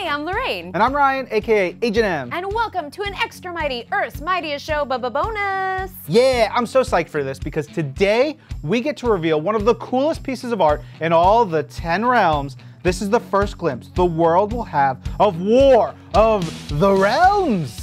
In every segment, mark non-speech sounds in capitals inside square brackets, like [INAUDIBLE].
Hey, I'm Lorraine. And I'm Ryan, aka Agent M. And welcome to an extra mighty Earth's Mightiest Show Bubba bonus. Yeah, I'm so psyched for this because today we get to reveal one of the coolest pieces of art in all the 10 realms. This is the first glimpse the world will have of War of the Realms.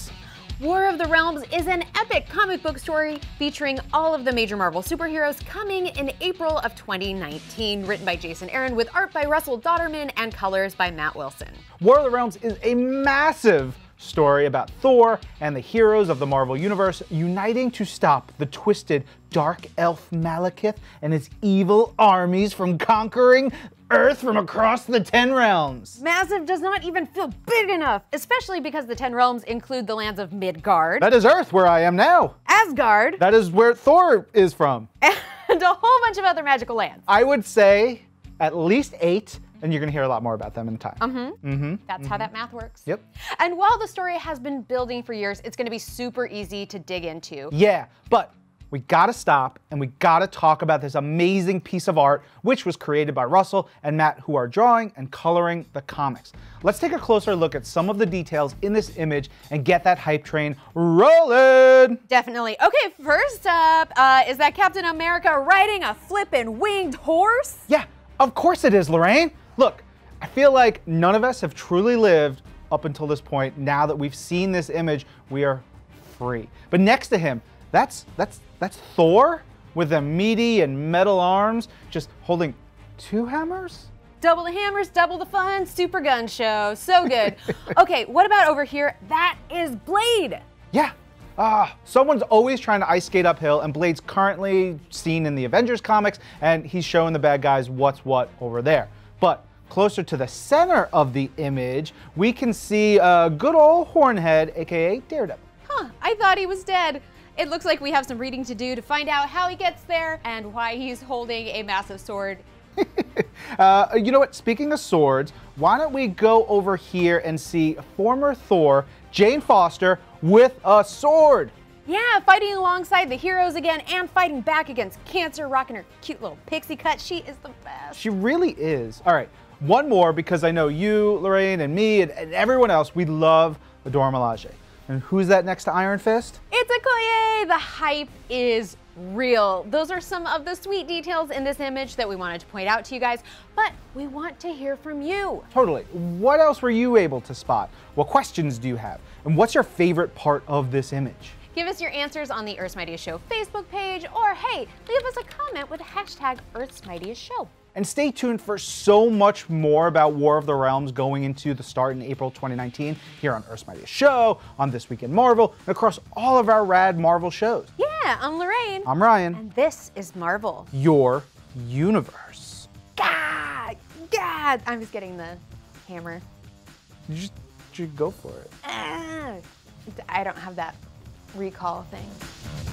War of the Realms is an epic comic book story featuring all of the major Marvel superheroes coming in April of 2019, written by Jason Aaron with art by Russell Dauterman and colors by Matt Wilson. War of the Realms is a massive story about Thor and the heroes of the Marvel Universe uniting to stop the twisted dark elf Malekith and his evil armies from conquering Earth from across the Ten Realms. Massive does not even feel big enough, especially because the Ten Realms include the lands of Midgard, That is Earth where I am now. Asgard, That is where Thor is from. and a whole bunch of other magical lands. I would say at least eight, and you're gonna hear a lot more about them in time. Mm-hmm. That's how that math works. Yep. And while the story has been building for years, it's going to be super easy to dig into. Yeah, but we gotta stop and we gotta talk about this amazing piece of art, which was created by Russell and Matt, who are drawing and coloring the comics. Let's take a closer look at some of the details in this image and get that hype train rolling. Definitely. Okay, first up, uh, is that Captain America riding a flippin' winged horse? Yeah, of course it is, Lorraine. Look, I feel like none of us have truly lived up until this point. Now that we've seen this image, we are free. But next to him, that's that's that's Thor with the meaty and metal arms, just holding two hammers. Double the hammers, double the fun, super gun show. So good. [LAUGHS] okay, what about over here? That is Blade. Yeah. Ah, someone's always trying to ice skate uphill, and Blade's currently seen in the Avengers comics, and he's showing the bad guys what's what over there. But closer to the center of the image, we can see a good old Hornhead, aka Daredevil. Huh, I thought he was dead. It looks like we have some reading to do to find out how he gets there and why he's holding a massive sword. [LAUGHS] Uh, you know what? Speaking of swords, why don't we go over here and see former Thor, Jane Foster, with a sword? Yeah, fighting alongside the heroes again and fighting back against cancer, rocking her cute little pixie cut. She is the best. She really is. All right, one more because I know you, Lorraine, and me, and, and everyone else, we love the Dora Milaje. And who's that next to Iron Fist? The hype is real. Those are some of the sweet details in this image that we wanted to point out to you guys, but we want to hear from you. Totally. What else were you able to spot? What questions do you have? And what's your favorite part of this image? Give us your answers on the Earth's Mightiest Show Facebook page, or hey, leave us a comment with hashtag Earth's Mightiest Show. And stay tuned for so much more about War of the Realms going into the start in April 2019 here on Earth's Mightiest Show, on This Week in Marvel, and across all of our rad Marvel shows. Yeah, I'm Lorraine. I'm Ryan. and this is Marvel. Your universe. God, God. I'm just getting the hammer. You just you go for it. Ah, I don't have that recall thing.